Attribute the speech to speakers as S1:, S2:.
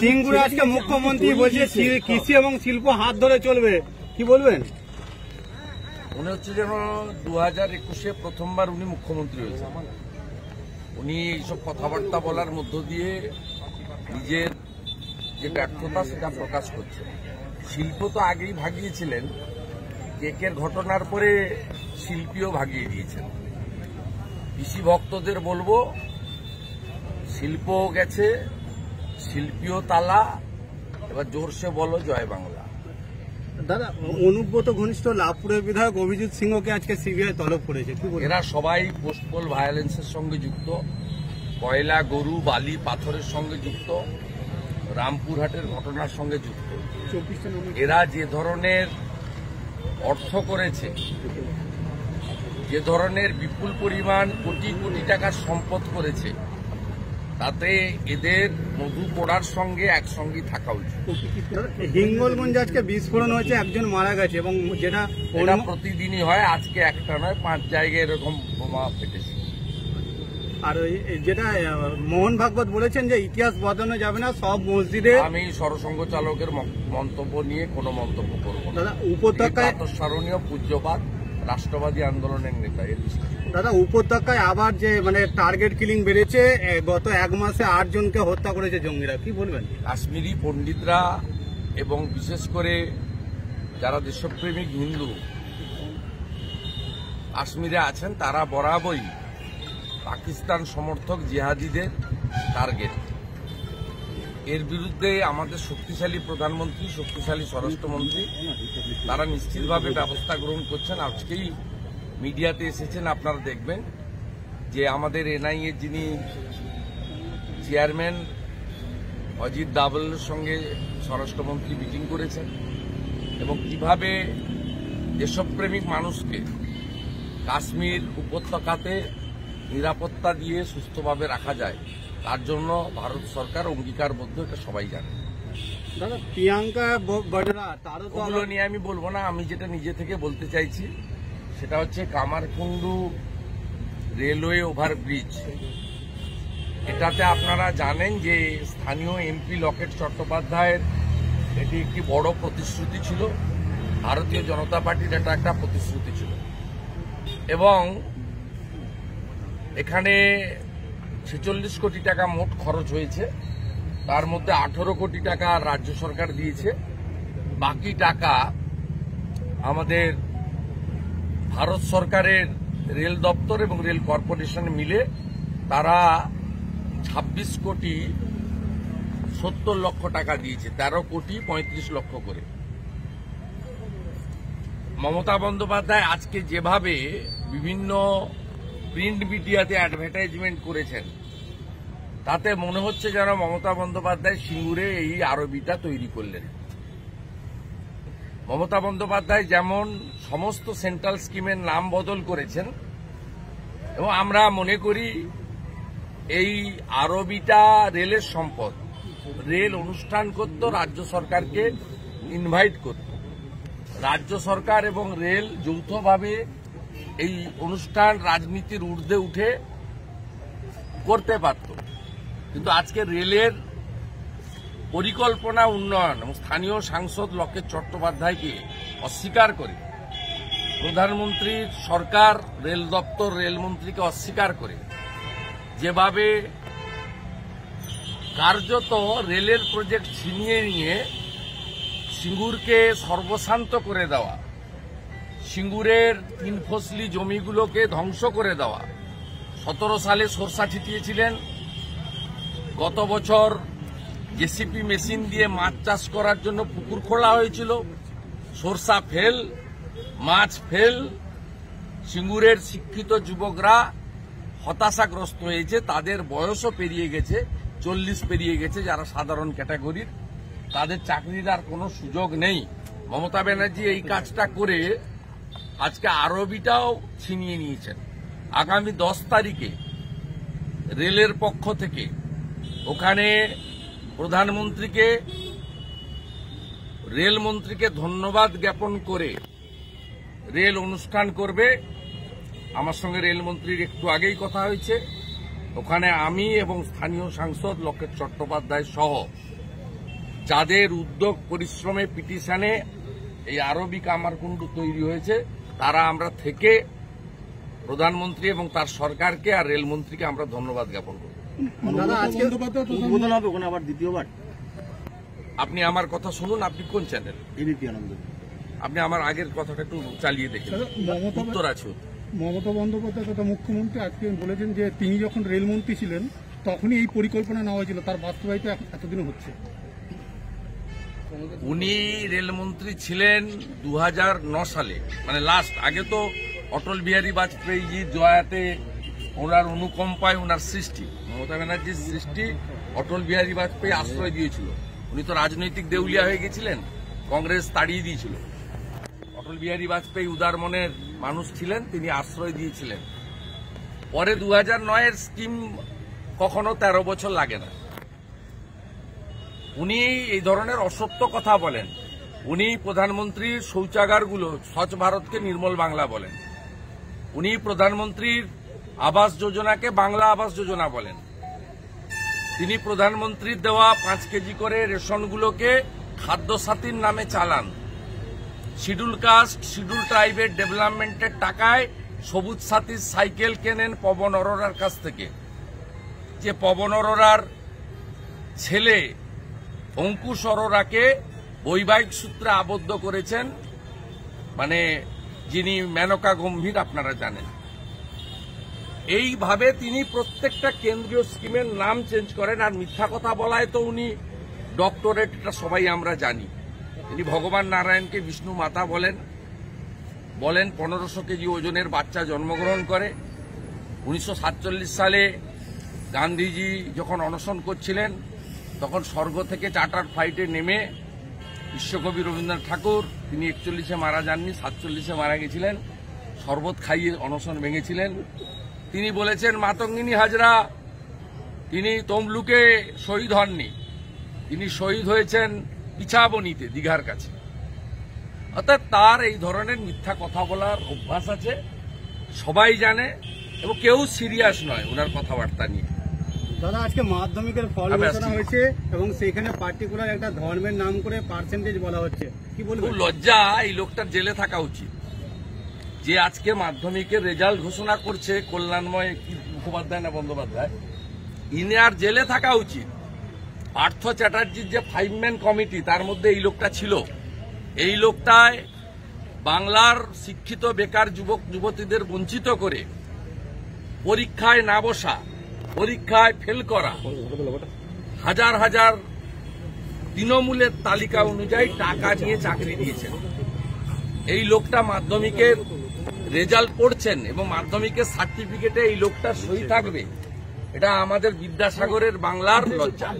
S1: সিঙ্গুরে আজকে মুখ্যমন্ত্রী বলছে কৃষি এবং শিল্প হাত ধরে চলবে। কি বলবেন?
S2: মনে হচ্ছে যেন দু হাজার একুশে প্রথমবার উনি মুখ্যমন্ত্রী হয়েছেন। উনি এইসব কথাবার্তা বলার মধ্য দিয়ে নিজের যে ব্যর্থতা সেটা প্রকাশ করছে শিল্প তো আগেই ভাগিয়েছিলেন, কেকের ঘটনার পরে শিল্পীও ভাগিয়ে দিয়েছেন। কৃষি ভক্তদের বলব, শিল্পও গেছে শিল্পীও তালা এবার জোরসে বলো জয় বাংলা।
S1: দাদা অনুব্রত ঘনিষ্ঠ লাভপুরের বিধায়ক অভিজিৎ সিংহকে আজকে সিবিআই তলব করেছে
S2: এরা সবাই পোস্টপোল ভায়োলেন্সের সঙ্গে যুক্ত কয়লা গরু বালি পাথরের সঙ্গে যুক্ত রামপুরহাটের ঘটনার সঙ্গে যুক্ত। এরা যে ধরনের অর্থ করেছে যে ধরনের বিপুল পরিমাণ কোটি কোটি টাকার সম্পদ করেছে তাতে এদের মধু পোড়ার সঙ্গে একসঙ্গে থাকা উচিত।
S1: হিঙ্গলগঞ্জে আজকে বিস্ফোরণ হয়েছে একজন মারা গেছে এবং যেটা অনু-
S2: প্রতিদিনই হয় আজকে একটা নয় পাঁচ জায়গায় এরকম বোমা ফেটেছে।
S1: আর যেটা মোহন ভাগবত বলেছেন যে ইতিহাস বদলানো যাবে না সব মসজিদে
S2: আমি সরসংঘ চালকের মন্তব্য নিয়ে কোনো মন্তব্য করব
S1: দাদা উপত্যকায়
S2: স্মরণীয় পূজ্যপাত। রাষ্ট্রবাদী আন্দোলনের নেতা
S1: দাদা উপত্যকায় আবার যে মানে টার্গেট কিলিং বেড়েছে গত এক মাসে আট জনকে হত্যা করেছে জঙ্গিরা কি বলবেন?
S2: কাশ্মীরি পণ্ডিতরা এবং বিশেষ করে যারা দেশপ্রেমিক হিন্দু কাশ্মীরে আছেন তারা বরাবরই পাকিস্তান সমর্থক জিহাদিদের টার্গেট এর বিরুদ্ধে আমাদের শক্তিশালী প্রধানমন্ত্রী, শক্তিশালী স্বরাষ্ট্রমন্ত্রী, তারা নিশ্চিতভাবে ব্যবস্থা গ্রহণ করছেন। আজকেই মিডিয়াতে এসেছেন, আপনারা দেখবেন যে আমাদের এনআইএ যিনি চেয়ারম্যান অজিত দাবলের সঙ্গে স্বরাষ্ট্রমন্ত্রী মিটিং করেছেন এবং কীভাবে দেশপ্রেমিক মানুষকে কাশ্মীর উপত্যকাতে নিরাপত্তা দিয়ে সুস্থভাবে রাখা যায় তার জন্য ভারত সরকার অঙ্গীকারবদ্ধ এটা সবাই জানে।
S1: দাদা প্রিয়াঙ্কা বডরা তারও তো
S2: ওগুলো নিয়ে আমি বলব না আমি যেটা নিজে থেকে বলতে চাইছি সেটা হচ্ছে কামারকুণ্ডু রেলওয়ে ওভারব্রিজ। এটাতে আপনারা জানেন যে স্থানীয় এমপি লকেট চট্টোপাধ্যায়ের এটি একটি বড় প্রতিশ্রুতি ছিল ভারতীয় জনতা পার্টির এটা একটা প্রতিশ্রুতি ছিল। এবং এখানে ছেচল্লিশ কোটি টাকা মোট খরচ হয়েছে। তার মধ্যে আঠারো কোটি টাকা রাজ্য সরকার দিয়েছে। বাকি টাকা আমাদের ভারত সরকারের রেল দপ্তর এবং রেল কর্পোরেশন মিলে তারা ২৬ কোটি সত্তর লক্ষ টাকা দিয়েছে। তেরো কোটি পঁয়ত্রিশ লক্ষ করে। মমতা বন্দ্যোপাধ্যায় আজকে যেভাবে বিভিন্ন প্রিন্ট মিডিয়াতে অ্যাডভার্টাইজমেন্ট করেছেন। তাতে মনে হচ্ছে যেন মমতা বন্দ্যোপাধ্যায় সিঙ্গুরে এই আরবিটা তৈরি করলেন। মমতা বন্দ্যোপাধ্যায় যেমন সমস্ত সেন্ট্রাল স্কিমের নাম বদল করেছেন, এবং আমরা মনে করি এই আরবিটা রেলের সম্পদ। রেল অনুষ্ঠান করত, রাজ্য সরকারকে ইনভাইট করত। রাজ্য সরকার এবং রেল যৌথভাবে এই অনুষ্ঠান রাজনীতির ঊর্ধ্বে উঠে করতে পারত। কিন্তু আজকে রেলের পরিকল্পনা উন্নয়ন এবং স্থানীয় সাংসদ লকেট চট্টোপাধ্যায়কে অস্বীকার করে, প্রধানমন্ত্রীর সরকার, রেল দপ্তর রেলমন্ত্রীকে অস্বীকার করে, যেভাবে কার্যত রেলের প্রজেক্ট ছিনিয়ে নিয়ে সিঙ্গুরকে সর্বশান্ত করে দেওয়া সিঙ্গুরের তিন ফসলি জমিগুলোকে ধ্বংস করে দেওয়া। সতেরো সালে সরষা ছিটিয়েছিলেন। গত বছর জেসিপি মেশিন দিয়ে মাছ চাষ করার জন্য পুকুর খোলা হয়েছিল। সরষা ফেল, মাছ ফেল, সিঙ্গুরের শিক্ষিত যুবকরা হতাশাগ্রস্ত হয়েছে। তাদের বয়সও পেরিয়ে গেছে, চল্লিশ পেরিয়ে গেছে যারা সাধারণ ক্যাটাগরির। তাদের চাকরির আর কোনো সুযোগ নেই। মমতা ব্যানার্জি এই কাজটা করে আজকে আরবিটাও ছিনিয়ে নিয়েছেন। আগামী দশ তারিখে রেলের পক্ষ থেকে ওখানে প্রধানমন্ত্রীকে রেলমন্ত্রীকে ধন্যবাদ জ্ঞাপন করে রেল অনুষ্ঠান করবে। আমার সঙ্গে রেলমন্ত্রীর একটু আগেই কথা হয়েছে। ওখানে আমি এবং স্থানীয় সাংসদ লকেট চট্টোপাধ্যায় সহ যাদের উদ্যোগ পরিশ্রমে পিটিশনে এই আরবি কামারকুণ্ড তৈরি হয়েছে তারা আমরা থেকে প্রধানমন্ত্রী এবং তার সরকারকে আর রেলমন্ত্রীকে আমরা ধন্যবাদ জ্ঞাপন করব।
S1: দাদা আজকে
S3: উদ্বোধন হবে ওখানে আবার দ্বিতীয়বার।
S2: আপনি আমার কথা শুনুন আপনি কোন চ্যানেল?
S3: এবিপি আনন্দ।
S2: আপনি আমার আগের কথাটা একটু চালিয়ে দেখেন।
S4: মমতা
S2: উত্তর আছে।
S4: মমতা বন্দ্যোপাধ্যায় তথা মুখ্যমন্ত্রী আজকে বলেছেন যে তিনি যখন রেলমন্ত্রী ছিলেন তখনই এই পরিকল্পনা নেওয়া হয়েছিল। তার বাস্তবায়িত এখন এতদিনও হচ্ছে।
S2: উনি রেলমন্ত্রী ছিলেন দু সালে। মানে লাস্ট আগে তো অটল বিহারী বাজপেয়ীজি জয়াতে ওনার অনুকম্পায় ওনার সৃষ্টি, মমতা ব্যানার্জির সৃষ্টি অটল বিহারী বাজপেয়ী আশ্রয় দিয়েছিল। উনি তো রাজনৈতিক দেউলিয়া হয়ে গেছিলেন, কংগ্রেস তাড়িয়ে দিয়েছিল। অটল বিহারী বাজপেয়ী উদার মনের মানুষ ছিলেন, তিনি আশ্রয় দিয়েছিলেন। পরে দু হাজার নয়ের স্কিম কখনো তেরো বছর লাগে না। উনি এই ধরনের অসত্য কথা বলেন। উনি প্রধানমন্ত্রীর শৌচাগারগুলো স্বচ্ছ ভারতকে নির্মল বাংলা বলেন। উনি প্রধানমন্ত্রীর আবাস যোজনাকে বাংলা আবাস যোজনা বলেন। তিনি প্রধানমন্ত্রীর দেওয়া পাঁচ কেজি করে রেশনগুলোকে খাদ্য সাথীর নামে চালান। শিডিউল কাস্ট, শিডিউল ট্রাইবের ডেভেলপমেন্টের টাকায় সবুজ সাথীর সাইকেল কেনেন পবন অরোরার কাছ থেকে। যে পবন অরোরার ছেলে অঙ্কুশ অরোরাকে বৈবাহিক সূত্রে আবদ্ধ করেছেন মানে যিনি মেনকা গম্ভীর আপনারা জানেন। এইভাবে তিনি প্রত্যেকটা কেন্দ্রীয় স্কিমের নাম চেঞ্জ করেন, আর মিথ্যা কথা বলায় তো উনি ডক্টরেট এটা সবাই আমরা জানি। তিনি ভগবান নারায়ণকে বিষ্ণু মাতা বলেন। বলেন, পনেরোশো কেজি ওজনের বাচ্চা জন্মগ্রহণ করে। উনিশশো সাতচল্লিশ সালে গান্ধীজি যখন অনশন করছিলেন তখন স্বর্গ থেকে চার্টার ফ্লাইটে নেমে বিশ্বকবি রবীন্দ্রনাথ ঠাকুর, তিনি একচল্লিশে মারা যাননি, সাতচল্লিশে মারা গেছিলেন, শরবত খাইয়ে অনশন ভেঙেছিলেন। তিনি বলেছেন, মাতঙ্গিনী হাজরা, তিনি তমলুকে শহীদ হননি। তিনি শহীদ হয়েছেন পিছাবনিতে, দীঘার কাছে। অর্থাৎ তার এই ধরনের মিথ্যা কথা বলার অভ্যাস আছে, সবাই জানে, এবং কেউ সিরিয়াস নয় ওনার কথাবার্তা নিয়ে।
S1: দাদা আজকে মাধ্যমিকের ফল ঘোষণা হয়েছে এবং সেখানে পার্টিকুলার একটা ধর্মের নাম করে পার্সেন্টেজ বলা হচ্ছে। কি বলব
S2: লজ্জা এই লোকটার জেলে থাকা উচিত। যে আজকে মাধ্যমিকের রেজাল্ট ঘোষণা করছে কল্যাণময় কি মুখোপাধ্যায় না বন্দ্যোপাধ্যায়? ইনি আর জেলে থাকা উচিত। পার্থ চ্যাটার্জির যে ফাইভ ম্যান কমিটি তার মধ্যে এই লোকটা ছিল। এই লোকটায় বাংলার শিক্ষিত বেকার যুবক যুবতীদের বঞ্চিত করে পরীক্ষায় না বসা পরীক্ষায় ফেল করা। হাজার হাজার তৃণমূলের তালিকা অনুযায়ী টাকা নিয়ে চাকরি দিয়েছেন এই লোকটা মাধ্যমিকের রেজাল্ট পড়ছেন এবং মাধ্যমিকের সার্টিফিকেটে এই লোকটা সই থাকবে, এটা আমাদের বিদ্যাসাগরের বাংলার লজ্জা।